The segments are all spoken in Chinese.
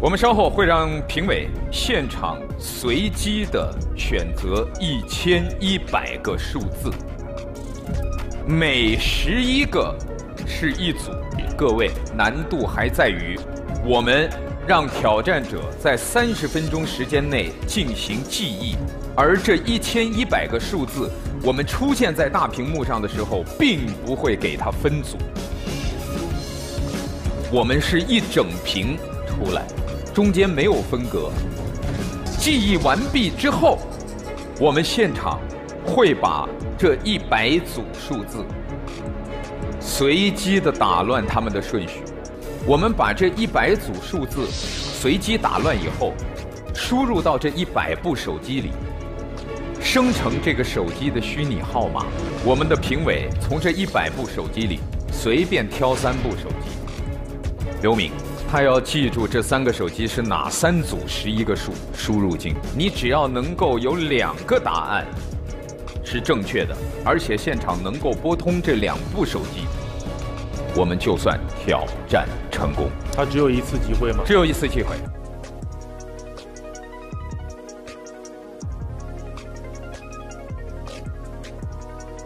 我们稍后会让评委现场随机的选择一千一百个数字，每十一个是一组。各位，难度还在于我们让挑战者在三十分钟时间内进行记忆，而这一千一百个数字，我们出现在大屏幕上的时候，并不会给它分组，我们是一整屏出来。中间没有分隔。记忆完毕之后，我们现场会把这一百组数字随机的打乱它们的顺序。我们把这一百组数字随机打乱以后，输入到这一百部手机里，生成这个手机的虚拟号码。我们的评委从这一百部手机里随便挑三部手机。刘敏。他要记住这三个手机是哪三组十一个数输入进，你只要能够有两个答案是正确的，而且现场能够拨通这两部手机，我们就算挑战成功。他只有一次机会吗？只有一次机会。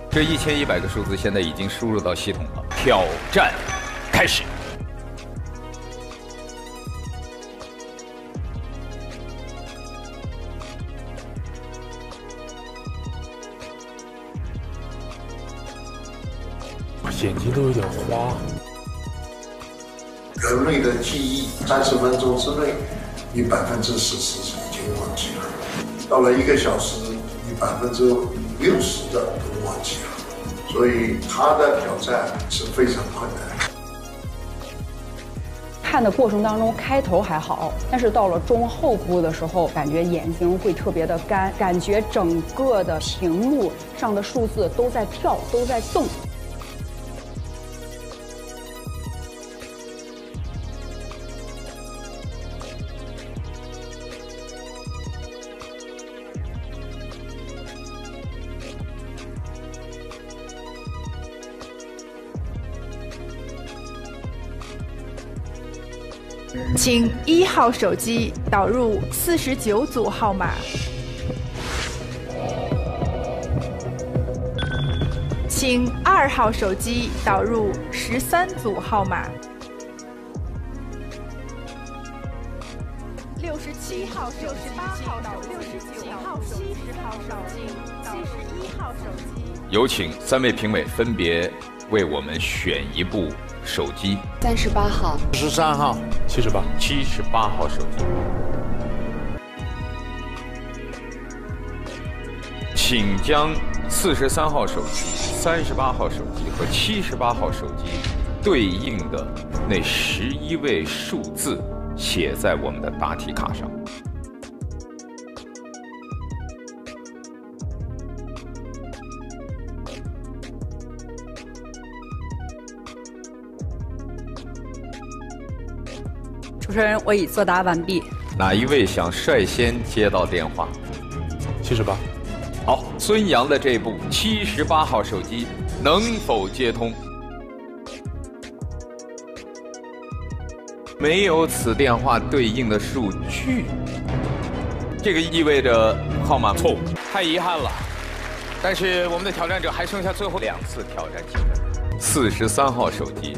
这一千一百个数字现在已经输入到系统了，挑战开始。眼睛都有点花。人类的记忆，三十分钟之内，你百分之四十已经忘记了；到了一个小时，你百分之六十的都忘记了。所以他的挑战是非常困难。看的过程当中，开头还好，但是到了中后部的时候，感觉眼睛会特别的干，感觉整个的屏幕上的数字都在跳，都在动。请一号手机导入四十九组号码，请二号手机导入十三组号码，六十七号、六十八号六十九号、七十号手机、七十一号手机。有请三位评委分别为我们选一部。手机三十八号，十三号，七十八，七十八号手机，请将四十三号手机、三十八号手机和七十八号手机对应的那十一位数字写在我们的答题卡上。主持人，我已作答完毕。哪一位想率先接到电话？七十八。好，孙杨的这部七十八号手机能否接通？没有此电话对应的数据，这个意味着号码错误。太遗憾了，但是我们的挑战者还剩下最后两次挑战机会。四十三号手机。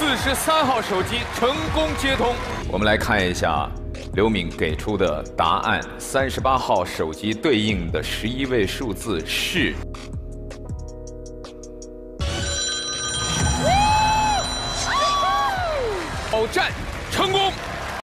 四十三号手机成功接通，我们来看一下刘敏给出的答案。三十八号手机对应的十一位数字是，挑战成功。